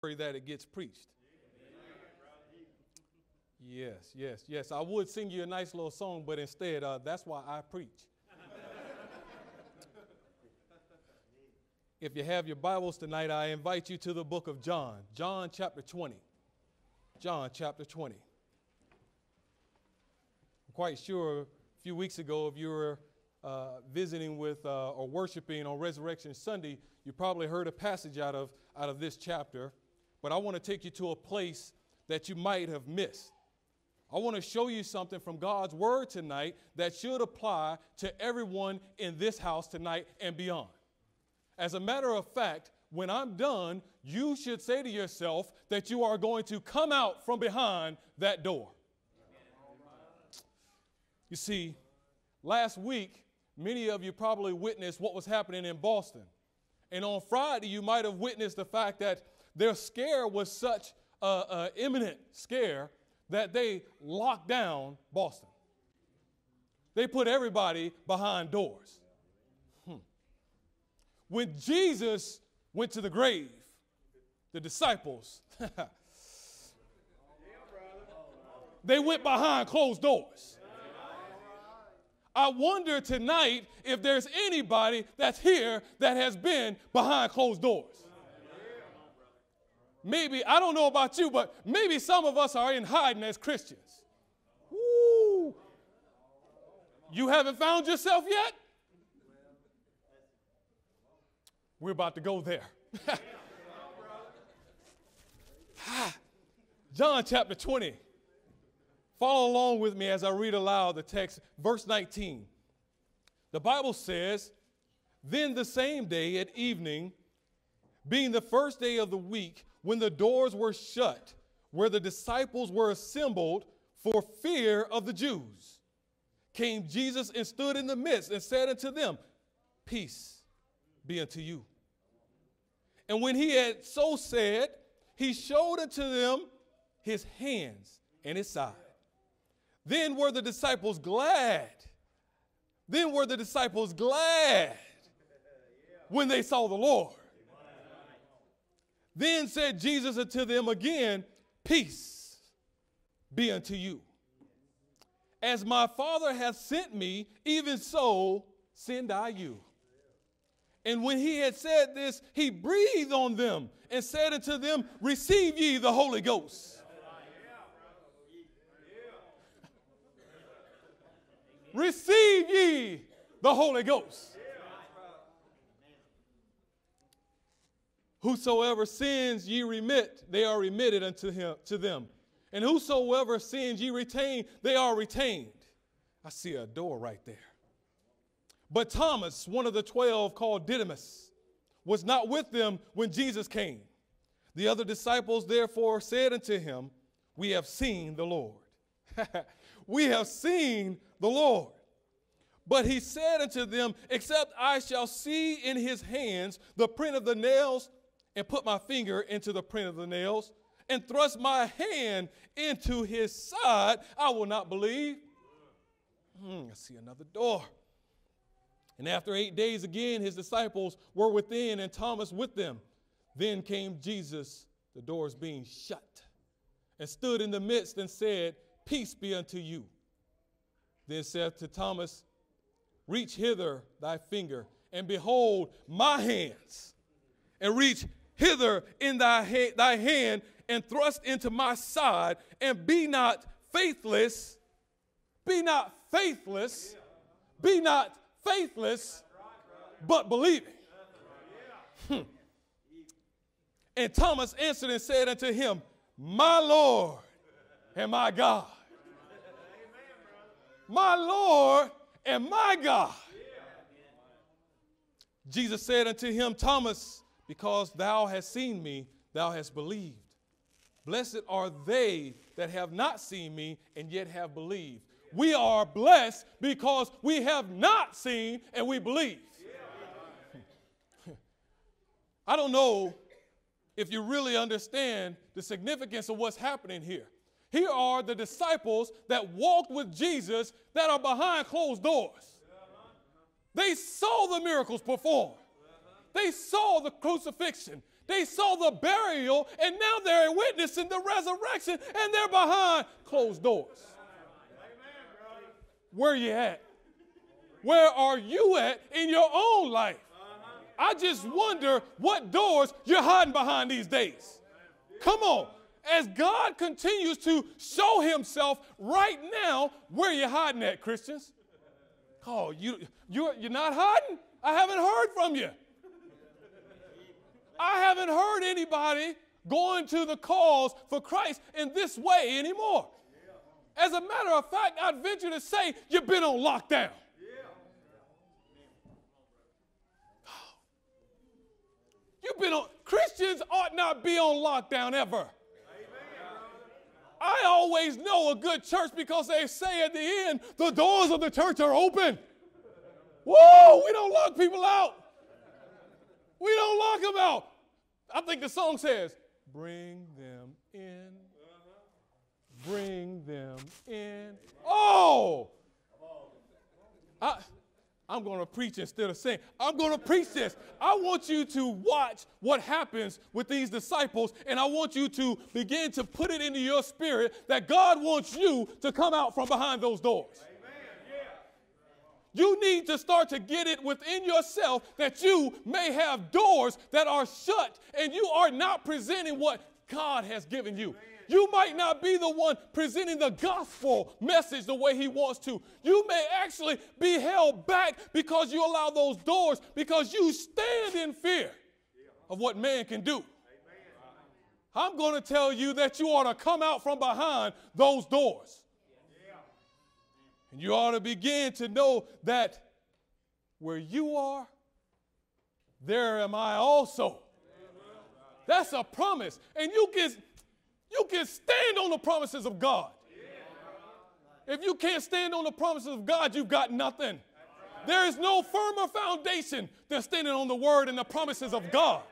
that it gets preached. Yes, yes, yes. I would sing you a nice little song, but instead, uh, that's why I preach. if you have your Bibles tonight, I invite you to the book of John, John chapter 20. John chapter 20. I'm quite sure a few weeks ago, if you were uh, visiting with uh, or worshiping on Resurrection Sunday, you probably heard a passage out of, out of this chapter. But I want to take you to a place that you might have missed. I want to show you something from God's word tonight that should apply to everyone in this house tonight and beyond. As a matter of fact, when I'm done, you should say to yourself that you are going to come out from behind that door. You see, last week, many of you probably witnessed what was happening in Boston. And on Friday, you might have witnessed the fact that their scare was such an imminent scare that they locked down Boston. They put everybody behind doors. Hmm. When Jesus went to the grave, the disciples, they went behind closed doors. I wonder tonight if there's anybody that's here that has been behind closed doors. Maybe, I don't know about you, but maybe some of us are in hiding as Christians. Woo. You haven't found yourself yet? We're about to go there. John chapter 20. Follow along with me as I read aloud the text, verse 19. The Bible says, Then the same day at evening, being the first day of the week, when the doors were shut, where the disciples were assembled for fear of the Jews, came Jesus and stood in the midst and said unto them, Peace be unto you. And when he had so said, he showed unto them his hands and his side. Then were the disciples glad. Then were the disciples glad when they saw the Lord. Then said Jesus unto them again, Peace be unto you. As my Father hath sent me, even so send I you. And when he had said this, he breathed on them and said unto them, Receive ye the Holy Ghost. Receive ye the Holy Ghost. Whosoever sins ye remit, they are remitted unto him to them. And whosoever sins ye retain, they are retained. I see a door right there. But Thomas, one of the twelve called Didymus, was not with them when Jesus came. The other disciples therefore said unto him, We have seen the Lord. we have seen the Lord. But he said unto them, Except I shall see in his hands the print of the nails and put my finger into the print of the nails and thrust my hand into his side, I will not believe. Hmm, I see another door. And after eight days again, his disciples were within and Thomas with them. Then came Jesus, the doors being shut, and stood in the midst and said, Peace be unto you. Then said to Thomas, Reach hither thy finger, and behold my hands, and reach hither in thy, ha- thy hand and thrust into my side, and be not faithless, be not faithless, be not faithless, but believing. Hmm. And Thomas answered and said unto him, My Lord and my God. My Lord and my God. Jesus said unto him, Thomas, because thou hast seen me, thou hast believed. Blessed are they that have not seen me and yet have believed. We are blessed because we have not seen and we believe. I don't know if you really understand the significance of what's happening here. Here are the disciples that walked with Jesus that are behind closed doors. They saw the miracles performed. They saw the crucifixion. They saw the burial, and now they're witnessing the resurrection, and they're behind closed doors. Where you at? Where are you at in your own life? I just wonder what doors you're hiding behind these days. Come on. As God continues to show himself right now, where you hiding at, Christians? Oh, you, you're, you're not hiding? I haven't heard from you. I haven't heard anybody going to the cause for Christ in this way anymore. As a matter of fact, I'd venture to say you've been on lockdown. You've been on, Christians ought not be on lockdown ever. I always know a good church because they say at the end, the doors of the church are open. Whoa, we don't lock people out. We don't lock them out. I think the song says, Bring them in. Bring them in. Oh! I, I'm going to preach instead of saying, I'm going to preach this. I want you to watch what happens with these disciples, and I want you to begin to put it into your spirit that God wants you to come out from behind those doors. You need to start to get it within yourself that you may have doors that are shut and you are not presenting what God has given you. You might not be the one presenting the gospel message the way He wants to. You may actually be held back because you allow those doors, because you stand in fear of what man can do. I'm going to tell you that you ought to come out from behind those doors. And you ought to begin to know that where you are, there am I also. That's a promise. And you can, you can stand on the promises of God. If you can't stand on the promises of God, you've got nothing. There is no firmer foundation than standing on the word and the promises of God.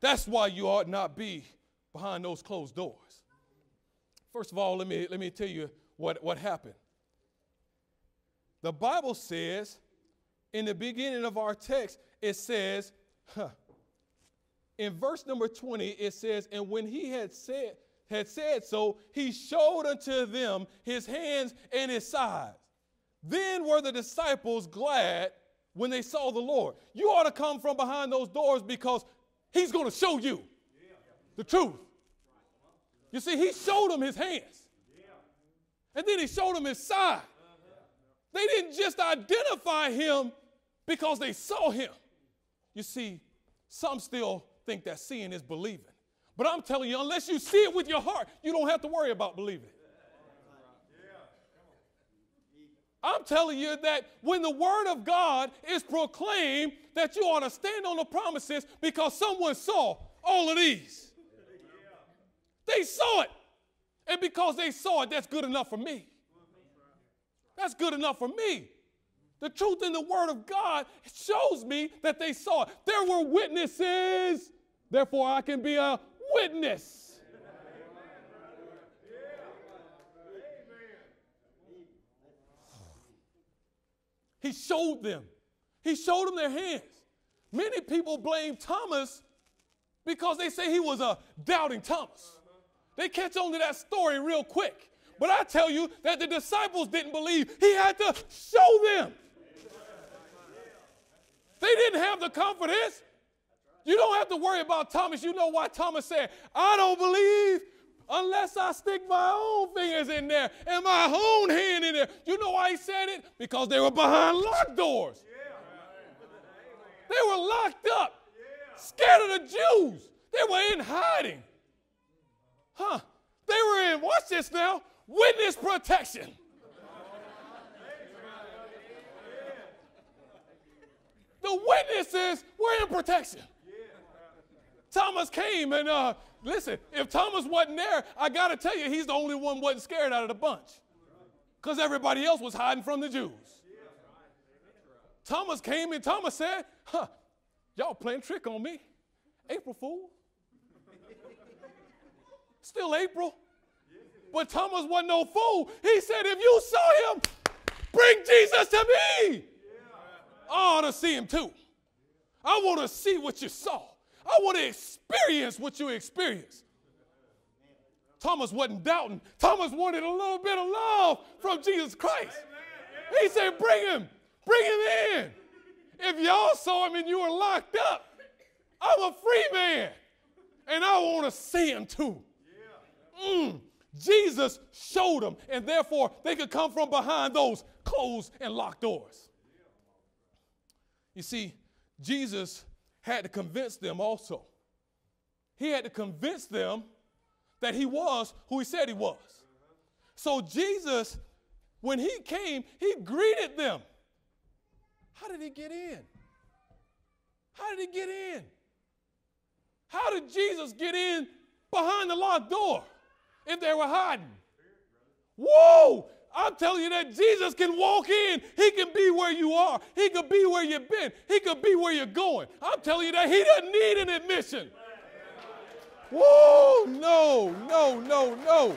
That's why you ought not be behind those closed doors. First of all, let me, let me tell you what, what happened. The Bible says, in the beginning of our text, it says, huh, in verse number 20, it says, And when he had said, had said so, he showed unto them his hands and his sides. Then were the disciples glad when they saw the Lord. You ought to come from behind those doors because he's going to show you the truth. You see, he showed them his hands. And then he showed them his side. They didn't just identify him because they saw him. You see, some still think that seeing is believing. But I'm telling you, unless you see it with your heart, you don't have to worry about believing it. I'm telling you that when the word of God is proclaimed, that you ought to stand on the promises because someone saw all of these. They saw it. And because they saw it, that's good enough for me. That's good enough for me. The truth in the Word of God shows me that they saw it. There were witnesses, therefore I can be a witness. He showed them. He showed them their hands. Many people blame Thomas because they say he was a doubting Thomas. They catch on to that story real quick. But I tell you that the disciples didn't believe. He had to show them. They didn't have the confidence. You don't have to worry about Thomas. You know why Thomas said, I don't believe unless I stick my own fingers in there and my own hand in there. You know why he said it? Because they were behind locked doors. They were locked up, scared of the Jews. They were in hiding. Huh? They were in, watch this now, witness protection. The witnesses were in protection. Thomas came and uh, listen, if Thomas wasn't there, I got to tell you, he's the only one wasn't scared out of the bunch because everybody else was hiding from the Jews. Thomas came and Thomas said, huh, y'all playing trick on me. April Fool. Still April. But Thomas wasn't no fool. He said, if you saw him, bring Jesus to me. I want to see him too. I want to see what you saw. I want to experience what you experienced. Thomas wasn't doubting. Thomas wanted a little bit of love from Jesus Christ. He said, Bring him, bring him in. If y'all saw him and you were locked up, I'm a free man. And I want to see him too. Mm. Jesus showed them, and therefore they could come from behind those closed and locked doors. You see, Jesus had to convince them also. He had to convince them that he was who he said he was. So Jesus, when he came, he greeted them. How did he get in? How did he get in? How did Jesus get in behind the locked door if they were hiding? Whoa! I'm telling you that Jesus can walk in. He can be where you are. He could be where you've been. He could be where you're going. I'm telling you that He doesn't need an admission. Whoa, no, no, no, no.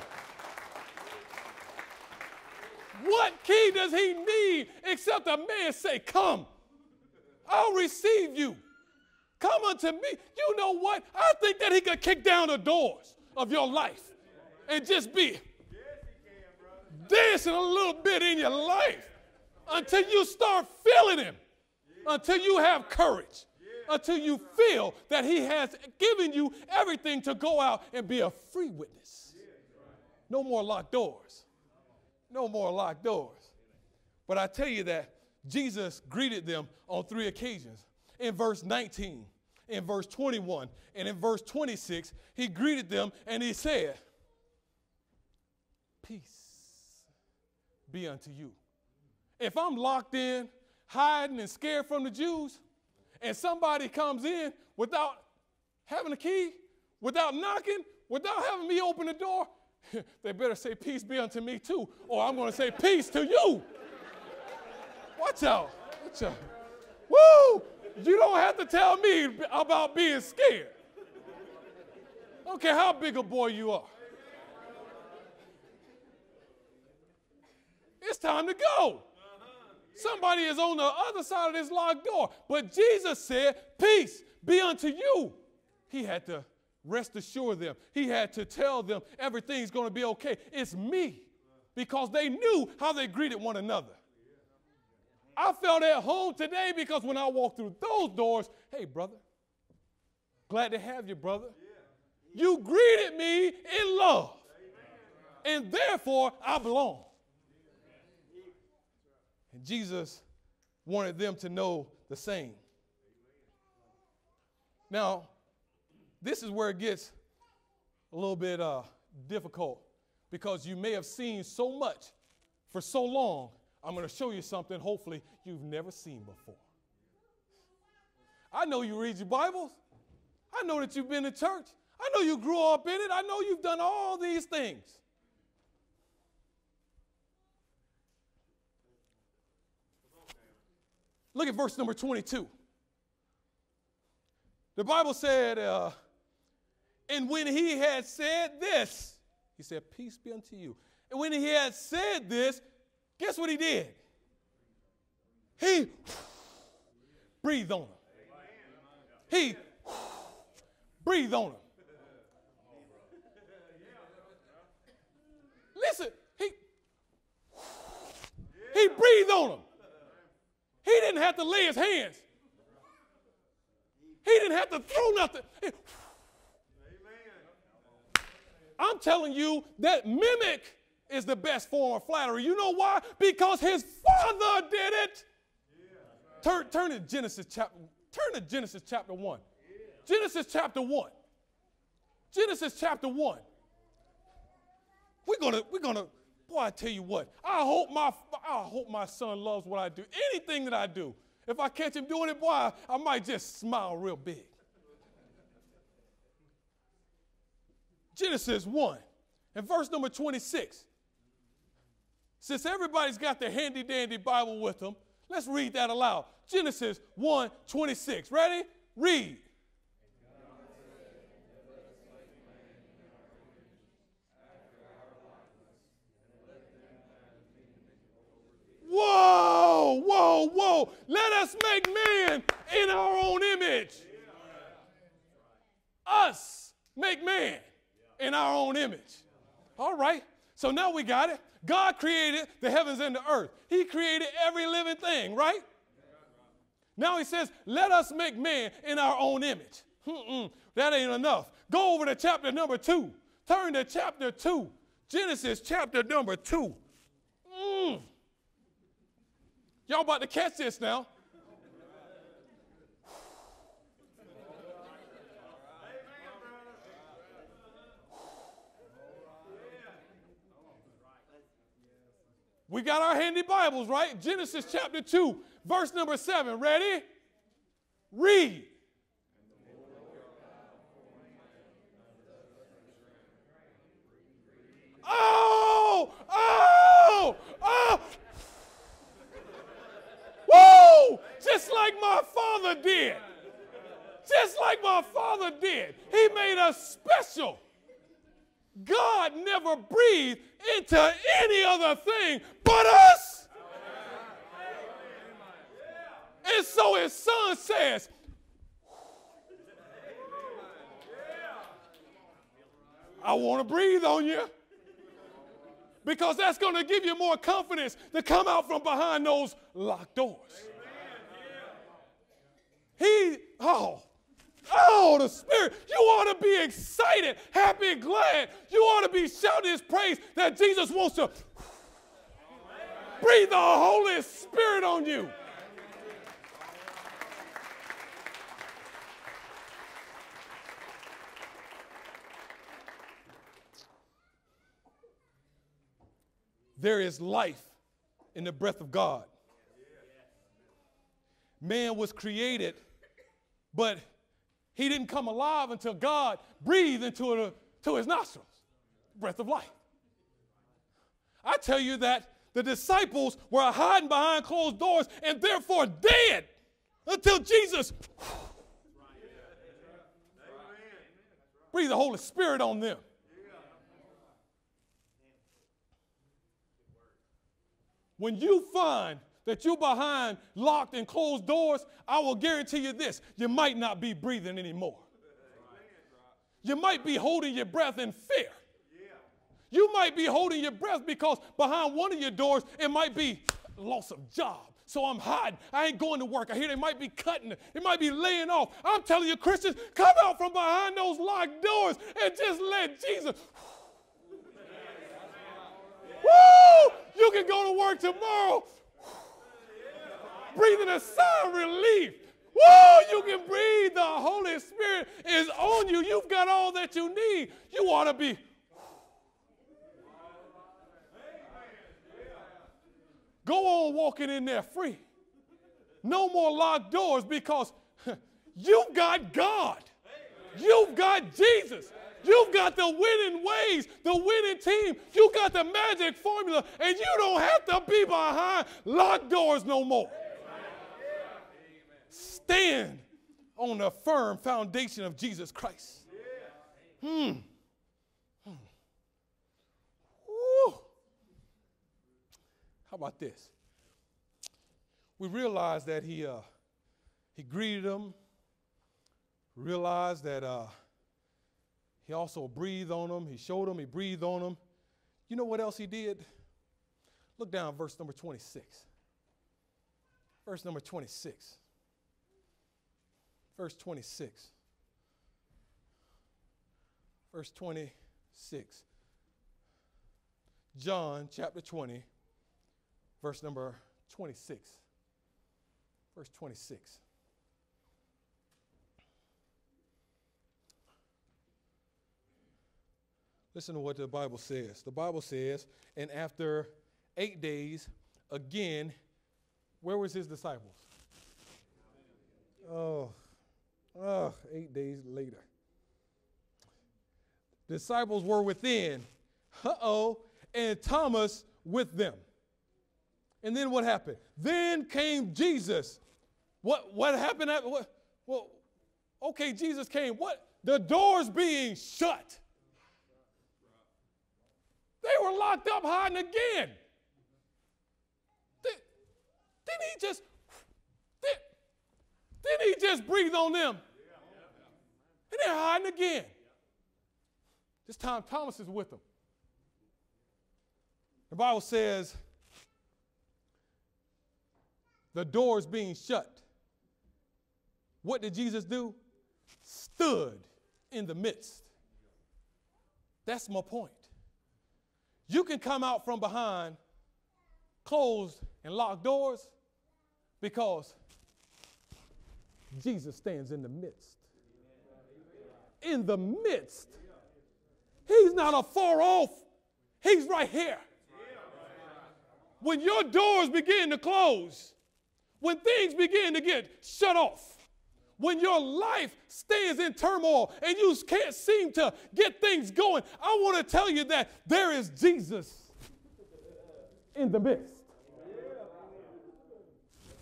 What key does he need except a man say, Come, I'll receive you. Come unto me. You know what? I think that he could kick down the doors of your life and just be dancing a little bit in your life until you start feeling him, until you have courage until you feel that He has given you everything to go out and be a free witness. No more locked doors. No more locked doors. But I tell you that Jesus greeted them on three occasions. In verse 19, in verse 21, and in verse 26, He greeted them and He said, Peace be unto you. If I'm locked in, hiding, and scared from the Jews, and somebody comes in without having a key, without knocking, without having me open the door, they better say, Peace be unto me too, or I'm going to say, Peace to you. Watch out. Watch out. Woo! You don't have to tell me about being scared. I don't care how big a boy you are. Time to go. Somebody is on the other side of this locked door. But Jesus said, Peace be unto you. He had to rest assure them, he had to tell them everything's going to be okay. It's me. Because they knew how they greeted one another. I felt at home today because when I walked through those doors, hey, brother, glad to have you, brother. You greeted me in love. And therefore, I belong. Jesus wanted them to know the same. Now, this is where it gets a little bit uh, difficult because you may have seen so much for so long. I'm going to show you something, hopefully, you've never seen before. I know you read your Bibles. I know that you've been to church. I know you grew up in it. I know you've done all these things. Look at verse number 22. The Bible said, uh, and when he had said this, he said, Peace be unto you. And when he had said this, guess what he did? He breathed on him. He breathed on him. Listen, he, he breathed on him. He didn't have to lay his hands. He didn't have to throw nothing. I'm telling you that mimic is the best form of flattery. You know why? Because his father did it. Turn, turn to Genesis chapter. Turn to Genesis chapter one. Genesis chapter one. Genesis chapter one. We're gonna we're gonna Boy, I tell you what, I hope my, I hope my son loves what I do. Anything that I do. If I catch him doing it, boy, I, I might just smile real big. Genesis 1 and verse number 26. Since everybody's got their handy dandy Bible with them, let's read that aloud. Genesis 1 26. Ready? Read. Whoa, whoa, whoa. Let us make man in our own image. Us make man in our own image. All right. So now we got it. God created the heavens and the earth. He created every living thing, right? Now he says, let us make man in our own image. Mm-mm, that ain't enough. Go over to chapter number two. Turn to chapter two. Genesis chapter number two. Mm. Y'all about to catch this now. We got our handy Bibles, right? Genesis chapter 2, verse number 7. Ready? Read. Oh, oh, oh. Woo! Just like my father did. Just like my father did. He made us special. God never breathed into any other thing but us. And so his son says, I want to breathe on you. Because that's going to give you more confidence to come out from behind those locked doors. He, oh, Oh, the Spirit. You ought to be excited, happy, and glad. You ought to be shouting his praise that Jesus wants to breathe the Holy Spirit on you. There is life in the breath of God. Man was created, but he didn't come alive until God breathed into to his nostrils, breath of life. I tell you that the disciples were hiding behind closed doors and therefore dead until Jesus breathed the Holy Spirit on them. When you find that you're behind locked and closed doors, I will guarantee you this you might not be breathing anymore. You might be holding your breath in fear. You might be holding your breath because behind one of your doors, it might be loss of job. So I'm hiding. I ain't going to work. I hear they might be cutting it. Might be laying off. I'm telling you, Christians, come out from behind those locked doors and just let Jesus. Woo! You can go to work tomorrow breathing a sigh of relief. Whoa, you can breathe. The Holy Spirit is on you. You've got all that you need. You ought to be. Go on walking in there free. No more locked doors because you've got God. You've got Jesus. You've got the winning ways, the winning team. You got the magic formula, and you don't have to be behind locked doors no more stand on the firm foundation of Jesus Christ. Hmm. hmm. How about this? We realized that he, uh, he greeted them, realized that uh, he also breathed on them, he showed them, he breathed on them. You know what else he did? Look down verse number 26. Verse number 26 verse 26. Verse 26. John chapter 20, verse number 26. Verse 26. Listen to what the Bible says. The Bible says, and after eight days, again, where was his disciples? Oh, Oh, eight days later. Disciples were within. Uh oh. And Thomas with them. And then what happened? Then came Jesus. What, what happened? At, what, well, okay, Jesus came. What? The doors being shut. They were locked up hiding again. Did, didn't he just didn't he just breathe on them? And they're hiding again. This time Thomas is with them. The Bible says the doors being shut. What did Jesus do? Stood in the midst. That's my point. You can come out from behind closed and locked doors because Jesus stands in the midst. In the midst. He's not a far off, He's right here. When your doors begin to close, when things begin to get shut off, when your life stands in turmoil and you can't seem to get things going, I want to tell you that there is Jesus in the midst.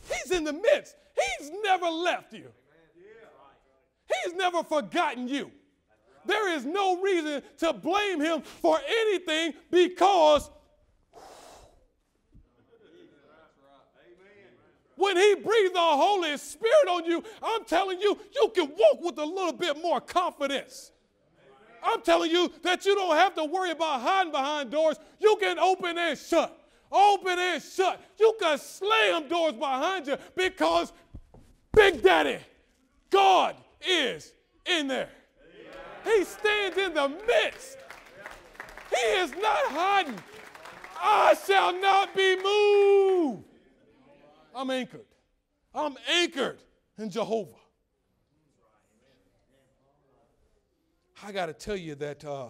He's in the midst. He's never left you. He's never forgotten you. There is no reason to blame him for anything because when he breathed the Holy Spirit on you, I'm telling you, you can walk with a little bit more confidence. I'm telling you that you don't have to worry about hiding behind doors. You can open and shut. Open and shut. You can slam doors behind you because Big Daddy, God is in there. He stands in the midst. He is not hiding. I shall not be moved. I'm anchored. I'm anchored in Jehovah. I got to tell you that uh,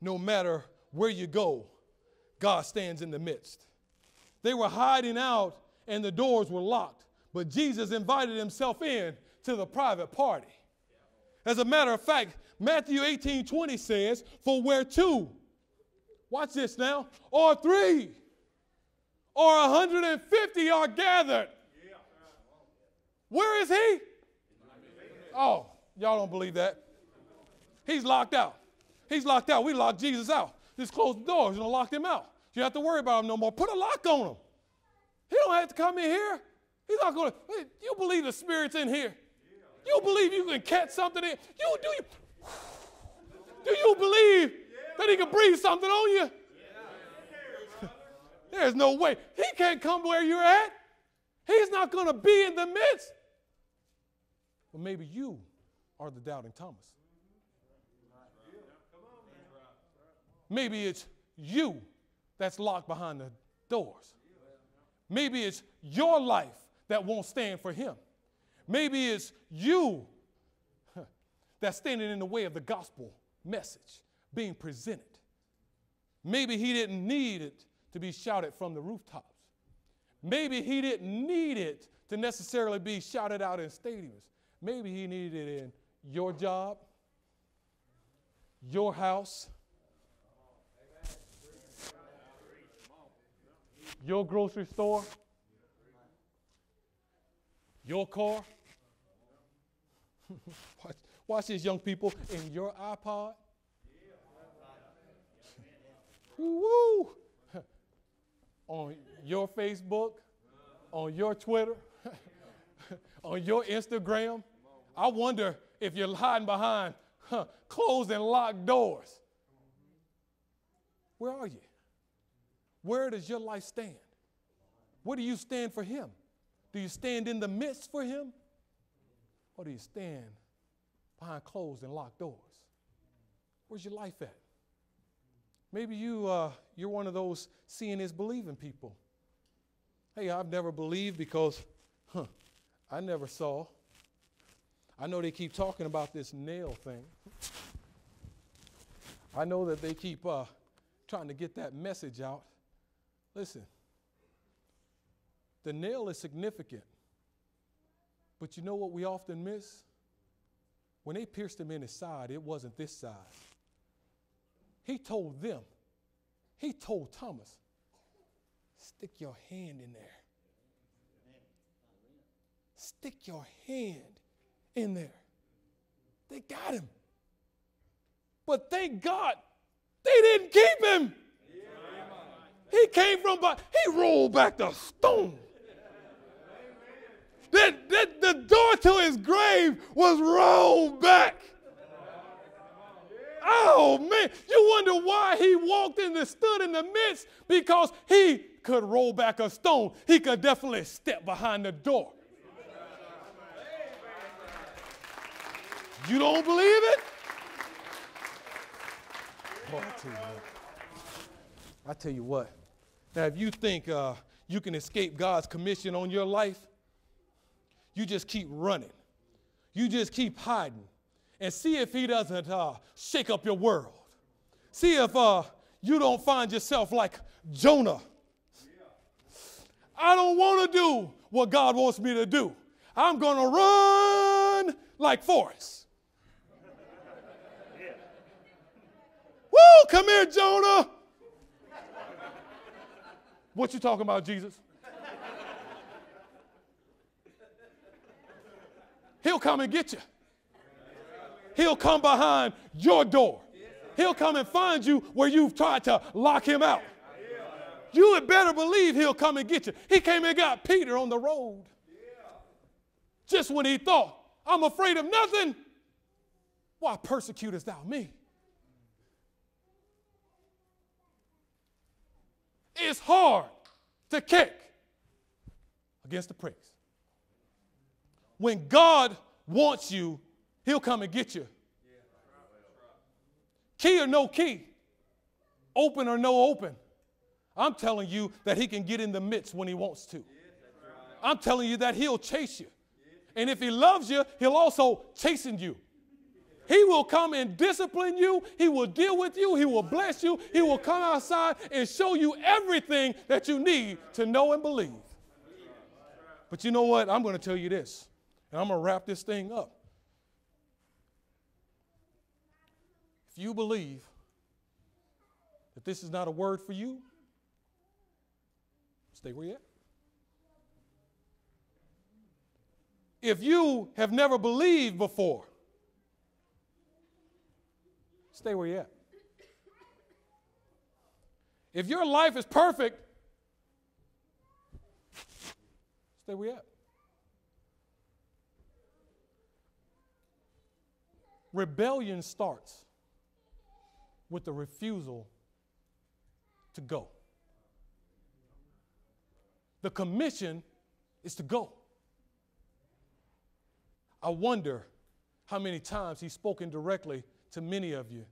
no matter where you go, God stands in the midst. They were hiding out and the doors were locked, but Jesus invited himself in to the private party. As a matter of fact, Matthew 18 20 says, For where two, watch this now, or three, or 150 are gathered. Where is he? Oh, y'all don't believe that. He's locked out. He's locked out. We locked Jesus out. Just close the doors and locked him out. You don't have to worry about him no more. Put a lock on him. He don't have to come in here. He's not going to. You believe the Spirit's in here? You believe you can catch something in? You do you? Do you believe that he can breathe something on you? There's no way. He can't come where you're at. He's not going to be in the midst. Well, maybe you are the doubting Thomas. Maybe it's you that's locked behind the doors. Maybe it's your life that won't stand for him. Maybe it's you that's standing in the way of the gospel message being presented. Maybe he didn't need it to be shouted from the rooftops. Maybe he didn't need it to necessarily be shouted out in stadiums. Maybe he needed it in your job, your house, your grocery store, your car. watch, watch this, young people, in your iPod. Woo! on your Facebook, on your Twitter, on your Instagram. I wonder if you're hiding behind huh, closed and locked doors. Where are you? Where does your life stand? Where do you stand for Him? Do you stand in the midst for Him? Or do you stand behind closed and locked doors? Where's your life at? Maybe you, uh, you're one of those seeing is believing people. Hey, I've never believed because, huh, I never saw. I know they keep talking about this nail thing. I know that they keep uh, trying to get that message out. Listen, the nail is significant. But you know what we often miss? When they pierced him in his side, it wasn't this side. He told them, he told Thomas, stick your hand in there. Stick your hand in there. They got him. But thank God they didn't keep him. He came from, but he rolled back the stone. That, that the door to his grave was rolled back. Oh, man, you wonder why he walked in and stood in the midst? Because he could roll back a stone. He could definitely step behind the door. You don't believe it? Boy, I tell you what. I tell you what. Now, if you think uh, you can escape God's commission on your life, you just keep running. You just keep hiding and see if He doesn't uh, shake up your world. See if uh, you don't find yourself like Jonah. I don't want to do what God wants me to do. I'm going to run like Forrest. Woo, come here, Jonah. What you talking about, Jesus? He'll come and get you. He'll come behind your door. He'll come and find you where you've tried to lock him out. You had better believe he'll come and get you. He came and got Peter on the road. Just when he thought, I'm afraid of nothing, why persecutest thou me? It's hard to kick against the pricks. When God wants you, He'll come and get you. Key or no key, open or no open. I'm telling you that He can get in the midst when He wants to. I'm telling you that He'll chase you. And if He loves you, He'll also chasten you. He will come and discipline you. He will deal with you. He will bless you. He will come outside and show you everything that you need to know and believe. But you know what? I'm going to tell you this, and I'm going to wrap this thing up. If you believe that this is not a word for you, stay where you're at. If you have never believed before, Stay where you're at. If your life is perfect, stay where you're at. Rebellion starts with the refusal to go. The commission is to go. I wonder how many times he's spoken directly to many of you,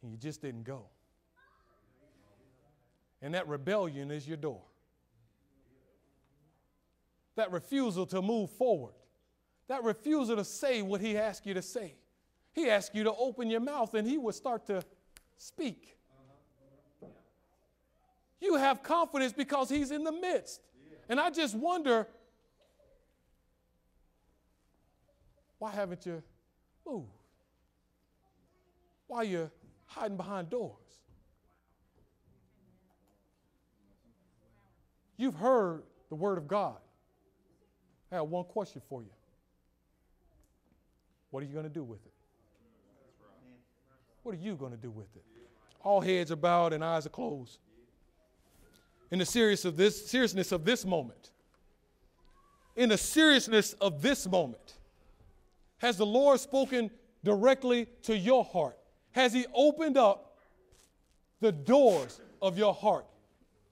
and you just didn't go. And that rebellion is your door. That refusal to move forward. That refusal to say what he asked you to say. He asked you to open your mouth and he would start to speak. You have confidence because he's in the midst. And I just wonder why haven't you moved? while you're hiding behind doors. You've heard the word of God. I have one question for you. What are you going to do with it? What are you going to do with it? All heads are bowed and eyes are closed. In the serious of this, seriousness of this moment, in the seriousness of this moment, has the Lord spoken directly to your heart? has He opened up the doors of your heart.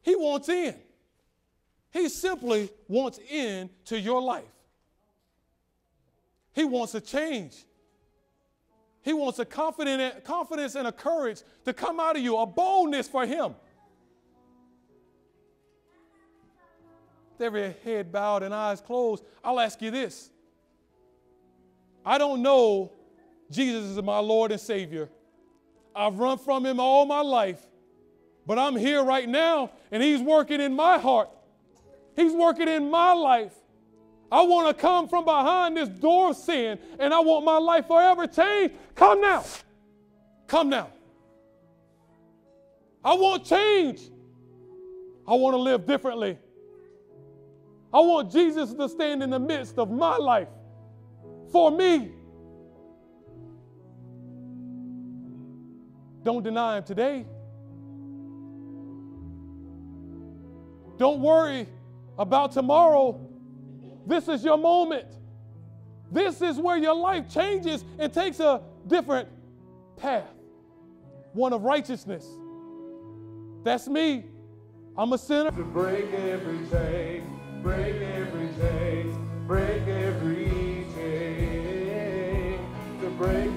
He wants in. He simply wants in to your life. He wants a change. He wants a confidence and a courage to come out of you, a boldness for Him. With every head bowed and eyes closed, I'll ask you this. I don't know Jesus is my Lord and Savior. I've run from him all my life, but I'm here right now and he's working in my heart. He's working in my life. I want to come from behind this door of sin and I want my life forever changed. Come now. Come now. I want change. I want to live differently. I want Jesus to stand in the midst of my life for me. Don't deny Him today. Don't worry about tomorrow. This is your moment. This is where your life changes and takes a different path, one of righteousness. That's me. I'm a sinner. To break every chain, break every chain, break every chain, to break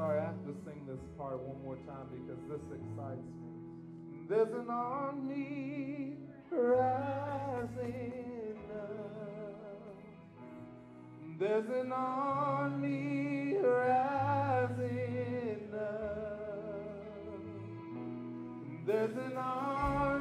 sorry, I have to sing this part one more time because this excites me. There's an army rising up. There's an army rising up. There's an army.